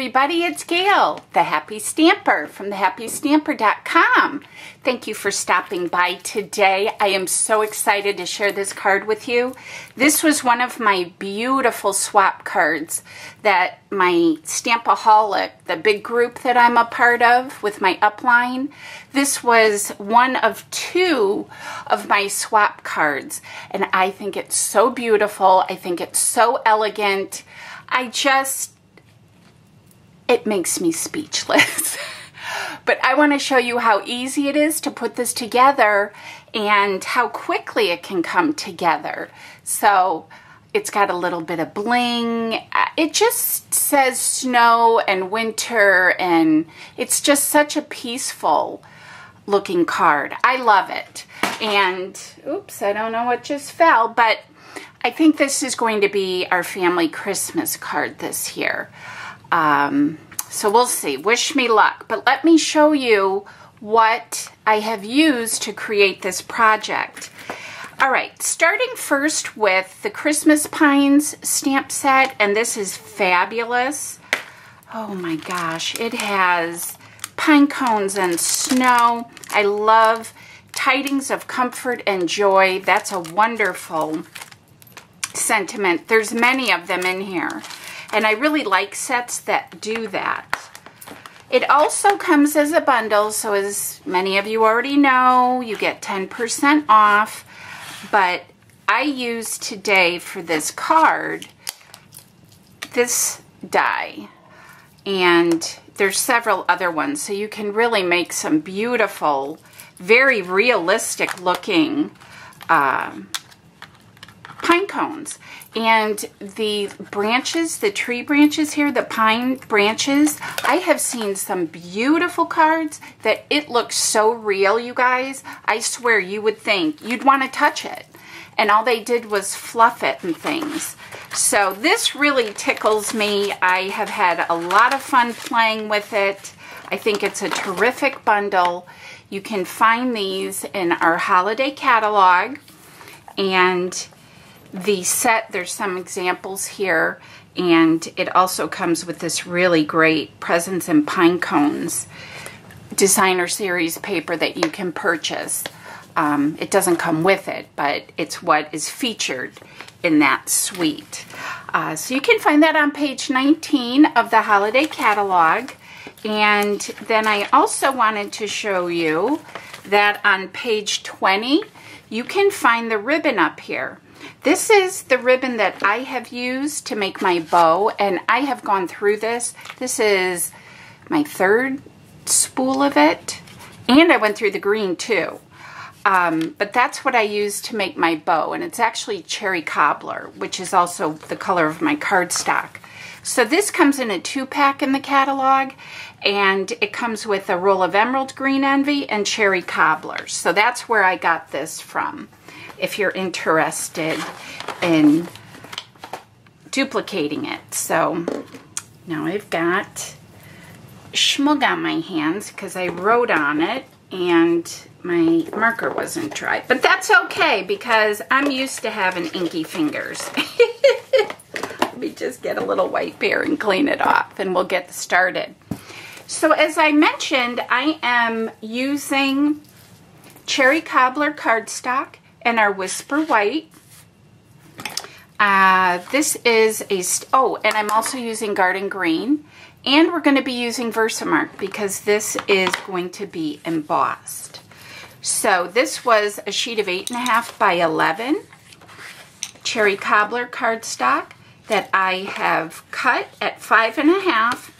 everybody, it's Gail, the Happy Stamper from thehappystamper.com. Thank you for stopping by today. I am so excited to share this card with you. This was one of my beautiful swap cards that my Stampaholic, the big group that I'm a part of with my upline, this was one of two of my swap cards. And I think it's so beautiful. I think it's so elegant. I just it makes me speechless. but I want to show you how easy it is to put this together and how quickly it can come together. So it's got a little bit of bling. Uh, it just says snow and winter and it's just such a peaceful looking card. I love it. And oops, I don't know what just fell, but I think this is going to be our family Christmas card this year. Um, so we'll see. Wish me luck. But let me show you what I have used to create this project. All right, starting first with the Christmas Pines stamp set, and this is fabulous. Oh my gosh, it has pine cones and snow. I love tidings of comfort and joy. That's a wonderful sentiment. There's many of them in here. And I really like sets that do that. It also comes as a bundle, so as many of you already know, you get 10% off. But I used today for this card this die. And there's several other ones, so you can really make some beautiful, very realistic looking um, pine cones. And the branches, the tree branches here, the pine branches, I have seen some beautiful cards that it looks so real, you guys. I swear you would think you'd want to touch it. And all they did was fluff it and things. So this really tickles me. I have had a lot of fun playing with it. I think it's a terrific bundle. You can find these in our holiday catalog. And the set, there's some examples here, and it also comes with this really great Presents and Pine Cones designer series paper that you can purchase. Um, it doesn't come with it, but it's what is featured in that suite. Uh, so you can find that on page 19 of the holiday catalog. And then I also wanted to show you that on page 20, you can find the ribbon up here. This is the ribbon that I have used to make my bow, and I have gone through this. This is my third spool of it, and I went through the green too. Um, but that's what I use to make my bow, and it's actually cherry cobbler, which is also the color of my cardstock. So this comes in a two-pack in the catalog, and it comes with a roll of emerald green envy and cherry cobbler. So that's where I got this from if you're interested in duplicating it. So now I've got schmug on my hands because I wrote on it and my marker wasn't dry. But that's okay because I'm used to having inky fingers. Let me just get a little white pair and clean it off and we'll get started. So as I mentioned, I am using Cherry Cobbler cardstock and our Whisper White. Uh, this is a, oh, and I'm also using Garden Green. And we're going to be using Versamark because this is going to be embossed. So this was a sheet of 8.5 by 11 cherry cobbler cardstock that I have cut at five and a half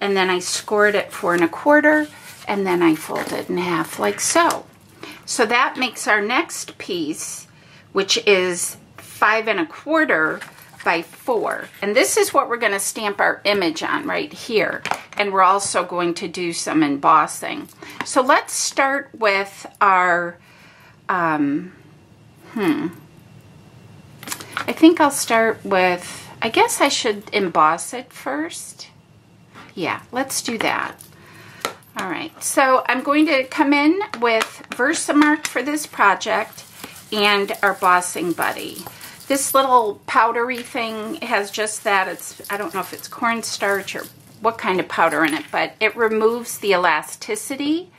and then I scored it four and a quarter and then I folded in half like so. So that makes our next piece, which is five and a quarter by four. And this is what we're going to stamp our image on right here. And we're also going to do some embossing. So let's start with our, um, hmm, I think I'll start with, I guess I should emboss it first. Yeah, let's do that. All right, so I'm going to come in with Versamark for this project and our Embossing Buddy. This little powdery thing has just that. It's I don't know if it's cornstarch or what kind of powder in it, but it removes the elasticity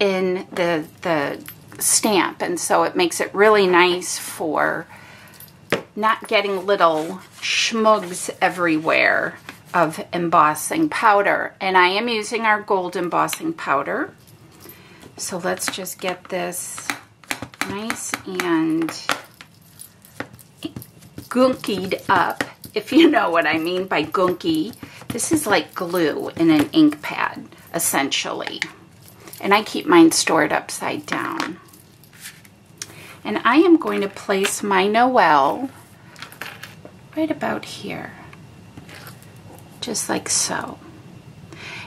in the, the stamp. And so it makes it really nice for not getting little schmugs everywhere of embossing powder. And I am using our gold embossing powder. So let's just get this nice and gunkied up, if you know what I mean by gunky. This is like glue in an ink pad, essentially. And I keep mine stored upside down. And I am going to place my Noel right about here, just like so.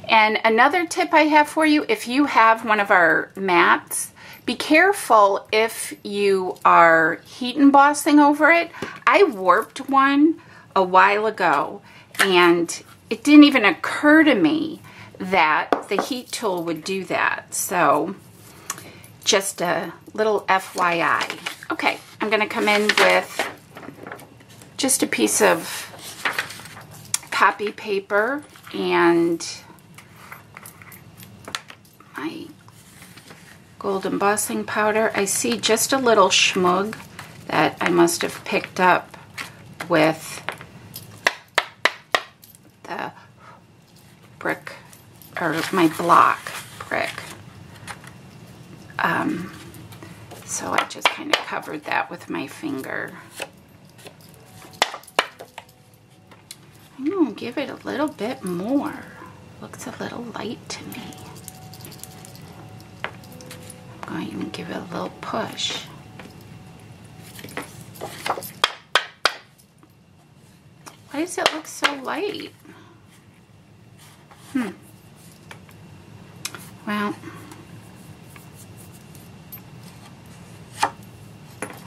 And another tip I have for you, if you have one of our mats, be careful if you are heat embossing over it. I warped one a while ago and it didn't even occur to me that the heat tool would do that. So just a little FYI. Okay, I'm gonna come in with just a piece of copy paper and my gold embossing powder. I see just a little schmug that I must have picked up with the brick or my block brick. Um, so I just kind of covered that with my finger. To give it a little bit more. Looks a little light to me. I'm going to give it a little push. Why does it look so light? Hmm. Well,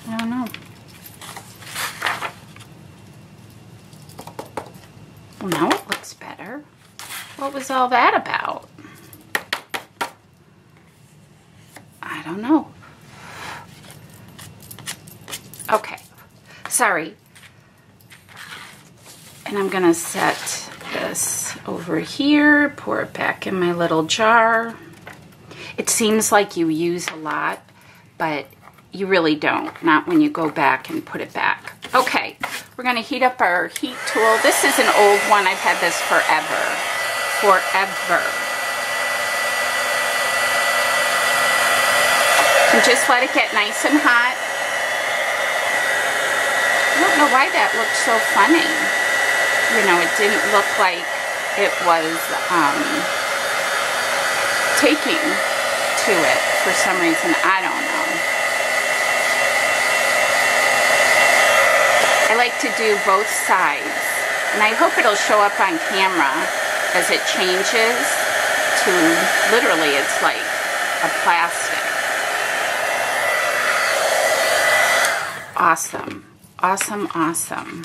I don't know. Well, now it looks better. What was all that about? I don't know. Okay, sorry. And I'm gonna set this over here, pour it back in my little jar. It seems like you use a lot, but you really don't, not when you go back and put it back. Okay, we're to heat up our heat tool. This is an old one. I've had this forever. Forever. And just let it get nice and hot. I don't know why that looked so funny. You know, it didn't look like it was um, taking to it for some reason. I don't know. I like to do both sides. And I hope it'll show up on camera as it changes to literally it's like a plastic. Awesome. Awesome, awesome.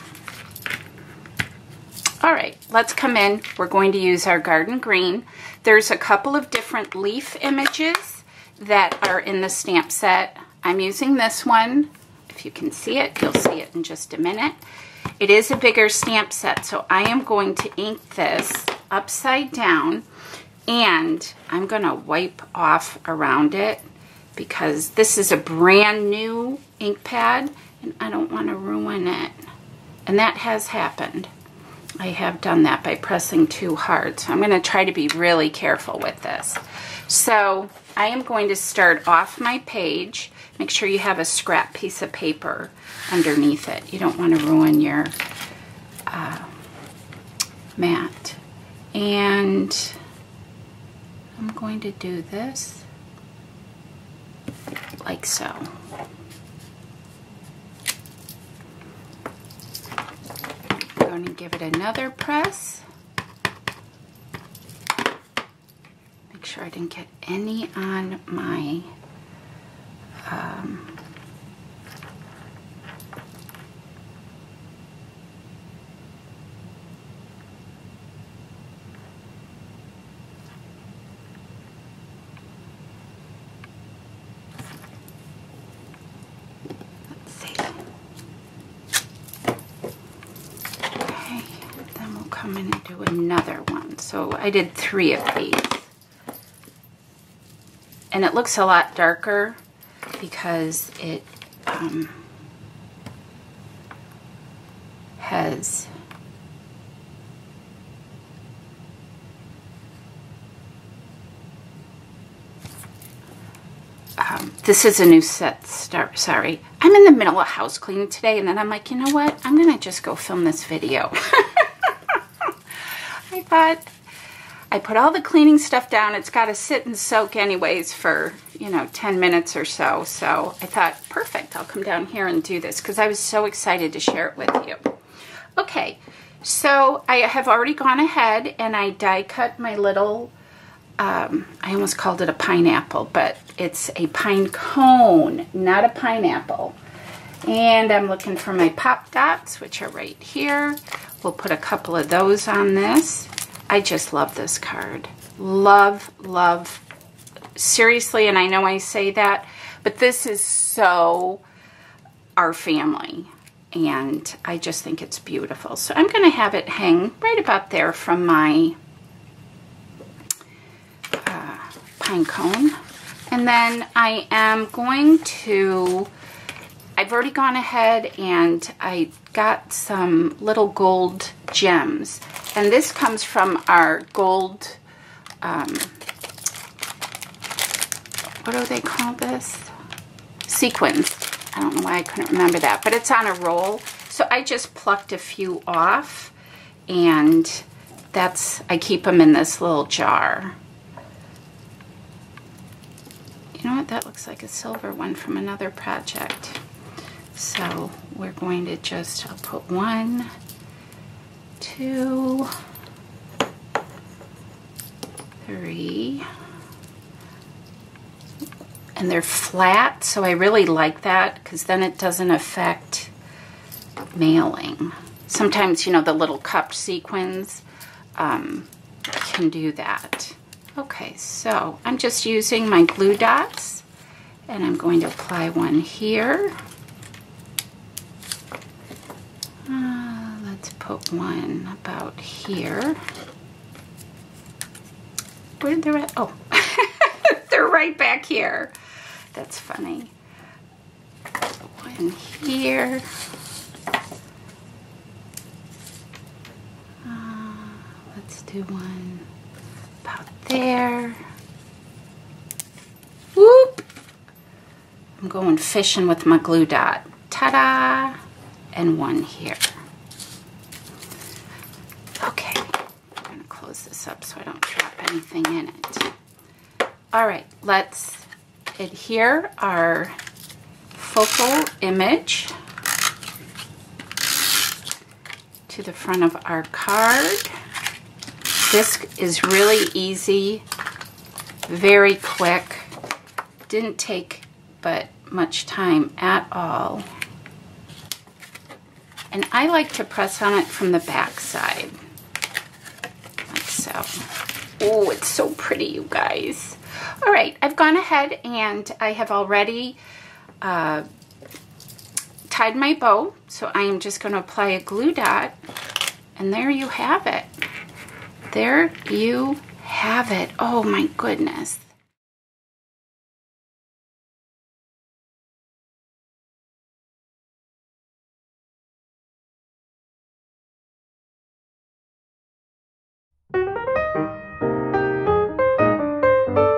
All right, let's come in. We're going to use our garden green. There's a couple of different leaf images that are in the stamp set. I'm using this one if you can see it. You'll see it in just a minute. It is a bigger stamp set, so I am going to ink this upside down and I'm going to wipe off around it because this is a brand new ink pad and I don't want to ruin it. And that has happened. I have done that by pressing too hard. So I'm going to try to be really careful with this. So I am going to start off my page Make sure you have a scrap piece of paper underneath it. You don't want to ruin your uh, mat. And I'm going to do this like so. I'm going to give it another press. Make sure I didn't get any on my um, let's see. Another one. So I did three of these. And it looks a lot darker because it um, has um, this is a new set start sorry I'm in the middle of house cleaning today and then I'm like you know what I'm gonna just go film this video Thought I put all the cleaning stuff down it's got to sit and soak anyways for you know 10 minutes or so so I thought perfect I'll come down here and do this because I was so excited to share it with you okay so I have already gone ahead and I die cut my little um, I almost called it a pineapple, but it's a pine cone, not a pineapple. And I'm looking for my pop dots, which are right here. We'll put a couple of those on this. I just love this card. Love, love, seriously, and I know I say that, but this is so our family. And I just think it's beautiful. So I'm going to have it hang right about there from my uh, pine cone. And then I am going to, I've already gone ahead and I got some little gold gems. And this comes from our gold, um, what do they call this? Sequins. I don't know why I couldn't remember that, but it's on a roll. So I just plucked a few off and that's, I keep them in this little jar. You know what? That looks like a silver one from another project. So we're going to just, I'll put one, two, three, and they're flat, so I really like that because then it doesn't affect mailing. Sometimes, you know, the little cupped sequins um, can do that. Okay, so I'm just using my glue dots and I'm going to apply one here. Uh, let's put one about here. Where did they at? Oh, they're right back here. That's funny. One here. Uh, let's do one about there. Whoop! I'm going fishing with my glue dot. Ta-da! And one here. Okay, I'm gonna close this up so I don't drop anything in it. All right, let's adhere our focal image to the front of our card. This is really easy, very quick. Didn't take but much time at all. And I like to press on it from the back side, Oh, it's so pretty, you guys. All right, I've gone ahead and I have already uh, tied my bow. So I am just going to apply a glue dot and there you have it there you have it. Oh my goodness.